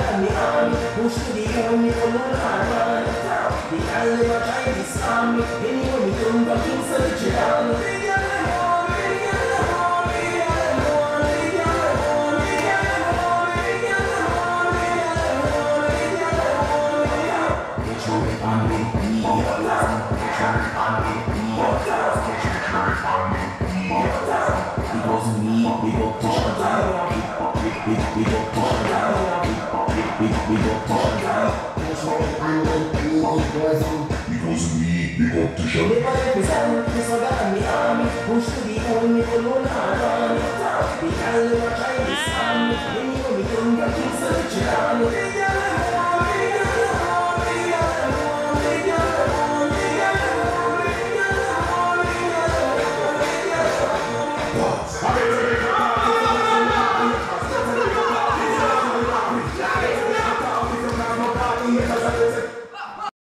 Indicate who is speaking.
Speaker 1: I'm the army, who should the only one on The Alibaba army, the new me, the kings of the jail.
Speaker 2: We go to Shanghai, we go to Shanghai. We, we got
Speaker 3: Because we, we got to show. We
Speaker 1: got to show. We got to show. Push to the only colon army. We got to try this army. We we don't to search it army. We got to
Speaker 2: What?
Speaker 4: Gracias.